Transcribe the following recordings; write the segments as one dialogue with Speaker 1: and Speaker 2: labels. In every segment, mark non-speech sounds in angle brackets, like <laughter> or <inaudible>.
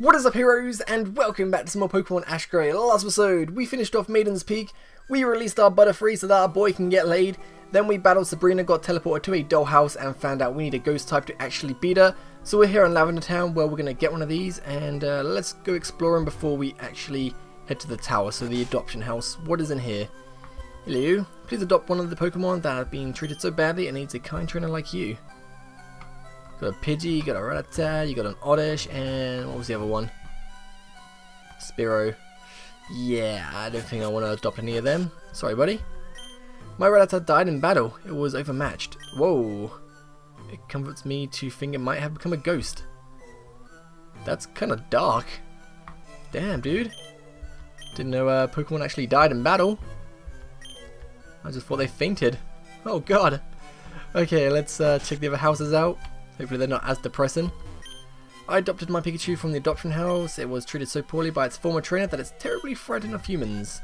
Speaker 1: What is up heroes and welcome back to some more Pokemon Ash Grey. Last episode we finished off Maiden's Peak, we released our Butterfree so that our boy can get laid, then we battled Sabrina, got teleported to a dollhouse and found out we need a ghost type to actually beat her. So we're here in Lavender Town where we're going to get one of these and uh, let's go exploring before we actually head to the tower, so the adoption house. What is in here? Hello, please adopt one of the Pokemon that have been treated so badly and needs a kind trainer like you. Got a Pidgey, you got a Rattata, you got an Oddish, and what was the other one? Spearow. Yeah, I don't think I want to adopt any of them. Sorry, buddy. My Rattata died in battle. It was overmatched. Whoa. It comforts me to think it might have become a ghost. That's kind of dark. Damn, dude. Didn't know uh, Pokemon actually died in battle. I just thought they fainted. Oh god. Okay, let's uh, check the other houses out. Hopefully they're not as depressing. I adopted my Pikachu from the adoption house. It was treated so poorly by its former trainer that it's terribly frightened of humans.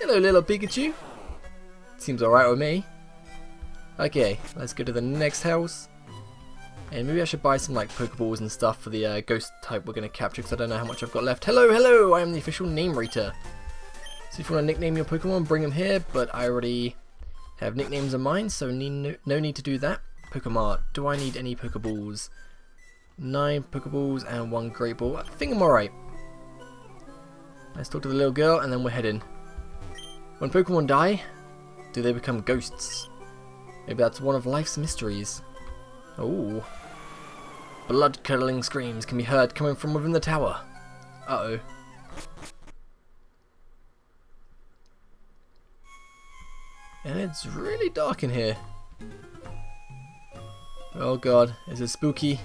Speaker 1: Hello little Pikachu. Seems alright with me. Okay, let's go to the next house. And maybe I should buy some like Pokeballs and stuff for the uh, ghost type we're going to capture because I don't know how much I've got left. Hello, hello, I am the official name rater. So if you want to nickname your Pokemon, bring them here, but I already have nicknames of mine, so no, no need to do that. Pokemon. Do I need any Pokeballs? Nine Pokeballs and one Great Ball. I think I'm alright. Let's talk to the little girl and then we're heading. When Pokemon die, do they become ghosts? Maybe that's one of life's mysteries. Oh. Blood-curdling screams can be heard coming from within the tower. Uh-oh. And it's really dark in here. Oh god, is it spooky?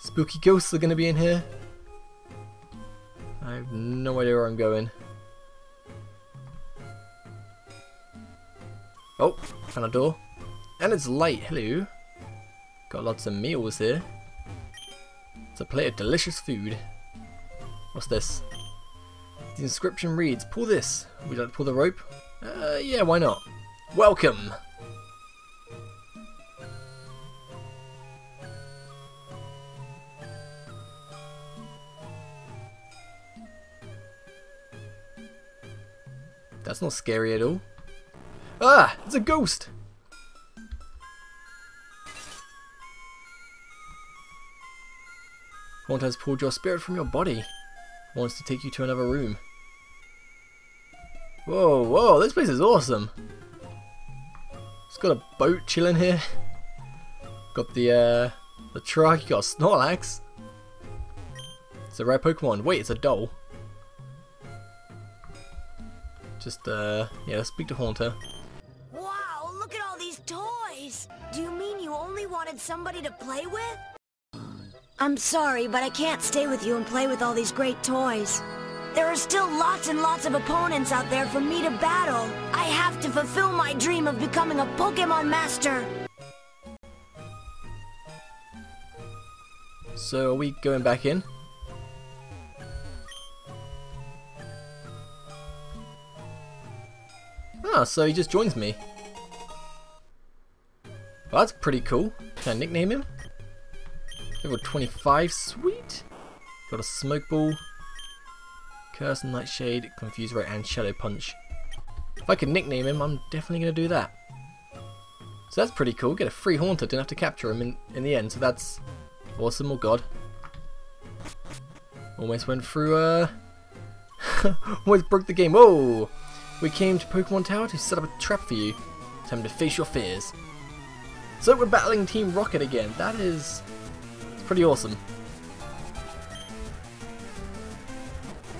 Speaker 1: Spooky ghosts are gonna be in here? I have no idea where I'm going. Oh, found a door. And it's light, hello. Got lots of meals here. It's a plate of delicious food. What's this? The inscription reads, pull this. Would you like to pull the rope? Uh, yeah, why not? Welcome! That's not scary at all. Ah! It's a ghost! Haunt has pulled your spirit from your body. Wants to take you to another room. Whoa, whoa, this place is awesome. It's got a boat chilling here. Got the uh, the truck, you got Snorlax. It's a rare Pokemon. Wait, it's a doll. Just, uh, yeah, speak to Haunter.
Speaker 2: Wow, look at all these toys! Do you mean you only wanted somebody to play with? I'm sorry, but I can't stay with you and play with all these great toys. There are still lots and lots of opponents out there for me to battle. I have to fulfill my dream of becoming a Pokemon Master.
Speaker 1: So, are we going back in? Ah, so he just joins me. Well, that's pretty cool. Can I nickname him? Level 25, sweet. Got a smoke ball. Curse, Nightshade, Confuse Ray, and Shadow Punch. If I can nickname him, I'm definitely going to do that. So that's pretty cool. Get a free Haunter, didn't have to capture him in, in the end, so that's awesome. Oh god. Almost went through, uh... <laughs> almost broke the game. Whoa! We came to Pokemon Tower to set up a trap for you. Time to face your fears. So we're battling Team Rocket again. That is pretty awesome.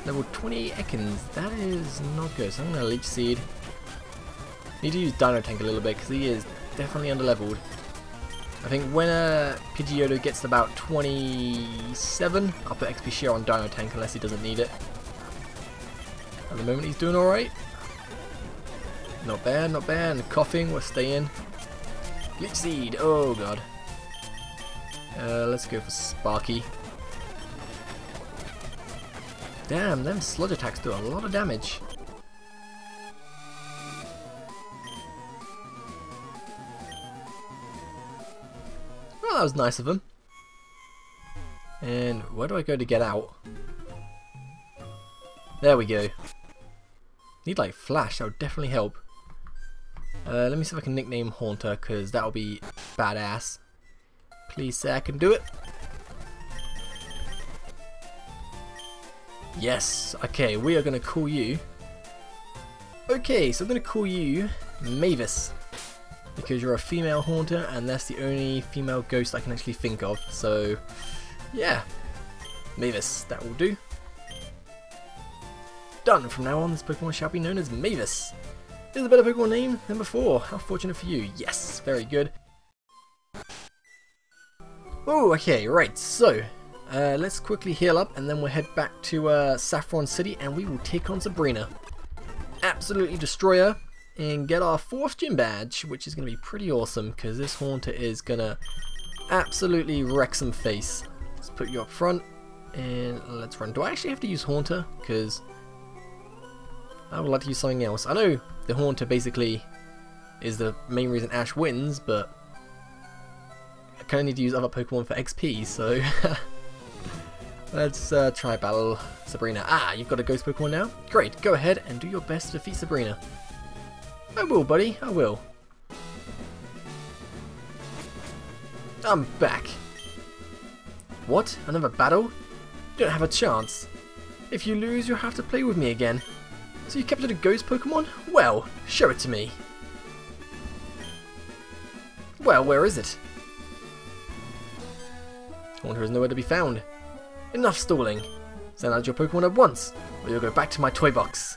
Speaker 1: Level 28 Ekans. That is not good. So I'm going to Leech Seed. Need to use Dino Tank a little bit because he is definitely underleveled. I think when uh, Pidgeotto gets about 27, I'll put XP Share on Dino Tank unless he doesn't need it. At the moment he's doing alright. Not bad, not bad. Coughing, we're staying. Leech Seed, oh god. Uh, let's go for Sparky. Damn, them sludge attacks do a lot of damage. Well, that was nice of them. And where do I go to get out? There we go. Need like flash, that would definitely help. Uh, let me see if I can nickname Haunter, because that'll be badass. Please say I can do it. Yes, okay, we are going to call you. Okay, so I'm going to call you Mavis. Because you're a female haunter, and that's the only female ghost I can actually think of. So, yeah. Mavis, that will do. Done. From now on, this Pokemon shall be known as Mavis. Is a better Pokemon name than before. How fortunate for you. Yes, very good. Oh, okay, right, so, uh, let's quickly heal up and then we'll head back to uh, Saffron City and we will take on Sabrina. Absolutely destroy her and get our fourth gym badge, which is going to be pretty awesome because this Haunter is going to absolutely wreck some face. Let's put you up front and let's run. Do I actually have to use Haunter? Because I would like to use something else. I know the Haunter basically is the main reason Ash wins, but I kind of need to use other Pokemon for XP, so <laughs> let's uh, try battle Sabrina. Ah, you've got a Ghost Pokemon now? Great, go ahead and do your best to defeat Sabrina. I will, buddy, I will. I'm back. What? Another battle? You don't have a chance. If you lose, you'll have to play with me again. So you captured a ghost Pokemon? Well, show it to me. Well, where is it? Haunter is nowhere to be found. Enough stalling. Send out your Pokemon at once, or you'll go back to my toy box.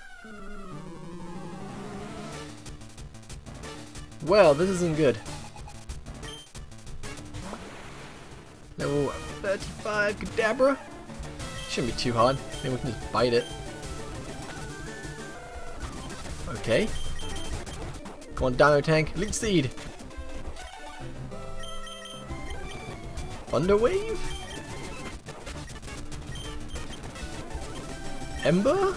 Speaker 1: Well, this isn't good. Level 35 Kadabra? Shouldn't be too hard. Maybe we can just bite it. Okay. Come on, Dino Tank. Leech Seed. Thunder Wave? Ember?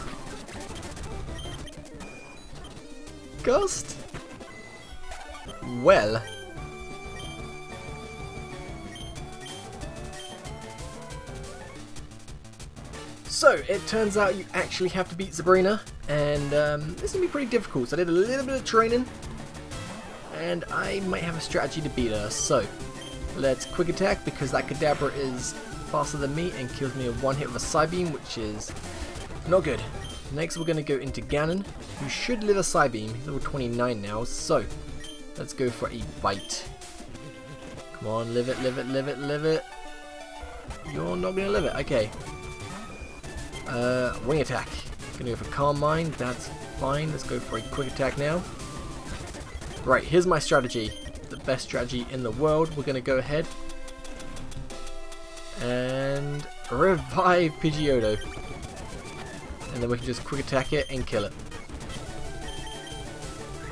Speaker 1: Gust? Well. So, it turns out you actually have to beat Sabrina, and um, this to be pretty difficult, so I did a little bit of training, and I might have a strategy to beat her, so let's quick attack, because that Kadabra is faster than me and kills me in one hit with a Psybeam, which is not good. Next we're going to go into Ganon, who should live a Psybeam, he's level 29 now, so let's go for a bite. Come on, live it, live it, live it, live it. You're not going to live it, okay. Uh, wing attack. Gonna go for Calm Mind, that's fine. Let's go for a quick attack now. Right, here's my strategy. The best strategy in the world. We're gonna go ahead and revive Pidgeotto. And then we can just quick attack it and kill it.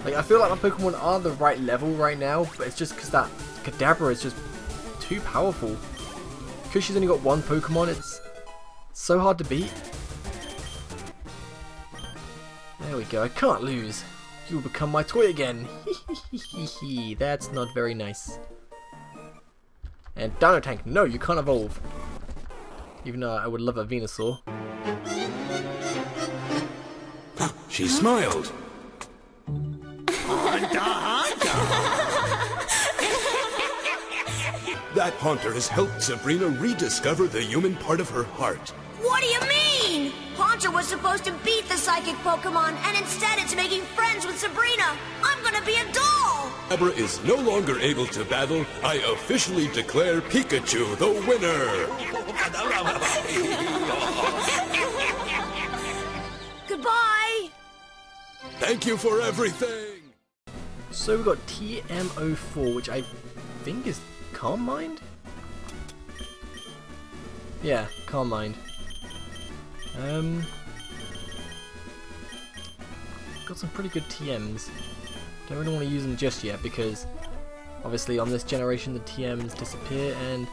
Speaker 1: Like, I feel like my Pokemon are the right level right now, but it's just because that Kadabra is just too powerful. Because she's only got one Pokemon, it's so hard to beat. There we go, I can't lose. You will become my toy again. <laughs> That's not very nice. And Dino Tank, no, you can't evolve. Even though I would love a Venusaur.
Speaker 3: She smiled. <laughs> That haunter has helped Sabrina rediscover the human part of her heart.
Speaker 2: What do you mean? Haunter was supposed to beat the psychic Pokemon, and instead it's making friends with Sabrina. I'm gonna be a doll!
Speaker 3: Abra is no longer able to battle. I officially declare Pikachu the winner.
Speaker 2: Goodbye!
Speaker 3: Thank you for everything.
Speaker 1: So we've got TM04, which I think is Calm Mind? Yeah, Calm Mind. Um, got some pretty good TMs. Don't really want to use them just yet because obviously on this generation the TMs disappear and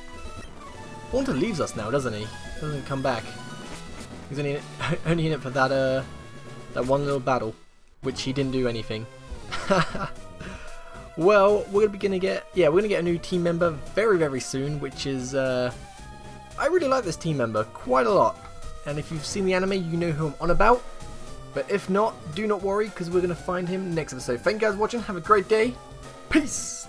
Speaker 1: Haunter leaves us now, doesn't he? Doesn't come back. He's only <laughs> only in it for that uh that one little battle, which he didn't do anything. <laughs> well, we're gonna be gonna get yeah, we're gonna get a new team member very very soon, which is uh I really like this team member quite a lot. And if you've seen the anime, you know who I'm on about. But if not, do not worry, because we're going to find him next episode. Thank you guys for watching. Have a great day. Peace!